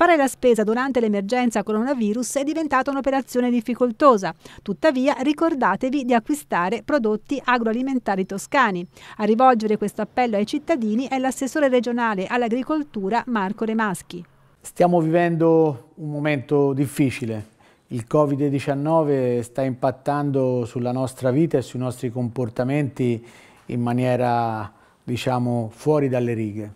Fare la spesa durante l'emergenza coronavirus è diventata un'operazione difficoltosa. Tuttavia ricordatevi di acquistare prodotti agroalimentari toscani. A rivolgere questo appello ai cittadini è l'assessore regionale all'agricoltura Marco Remaschi. Stiamo vivendo un momento difficile. Il Covid-19 sta impattando sulla nostra vita e sui nostri comportamenti in maniera, diciamo, fuori dalle righe.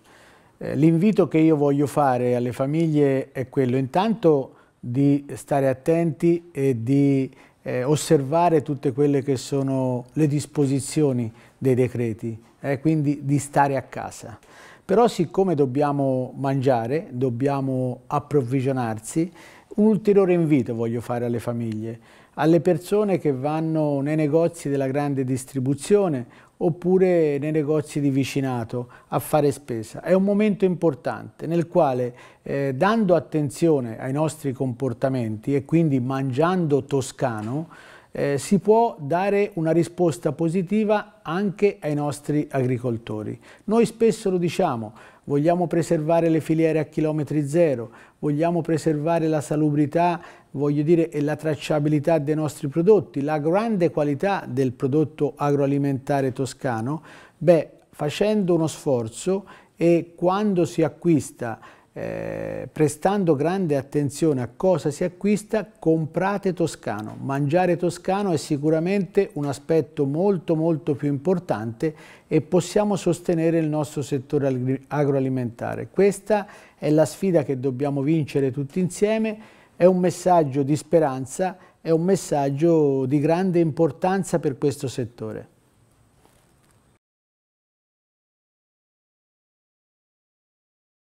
Eh, l'invito che io voglio fare alle famiglie è quello intanto di stare attenti e di eh, osservare tutte quelle che sono le disposizioni dei decreti, eh, quindi di stare a casa. Però siccome dobbiamo mangiare, dobbiamo approvvigionarsi, un ulteriore invito voglio fare alle famiglie, alle persone che vanno nei negozi della grande distribuzione oppure nei negozi di vicinato a fare spesa. È un momento importante nel quale eh, dando attenzione ai nostri comportamenti e quindi mangiando toscano eh, si può dare una risposta positiva anche ai nostri agricoltori. Noi spesso lo diciamo, vogliamo preservare le filiere a chilometri zero, vogliamo preservare la salubrità voglio dire, e la tracciabilità dei nostri prodotti, la grande qualità del prodotto agroalimentare toscano, beh, facendo uno sforzo e quando si acquista eh, prestando grande attenzione a cosa si acquista, comprate toscano. Mangiare toscano è sicuramente un aspetto molto molto più importante e possiamo sostenere il nostro settore agroalimentare. Questa è la sfida che dobbiamo vincere tutti insieme, è un messaggio di speranza, è un messaggio di grande importanza per questo settore.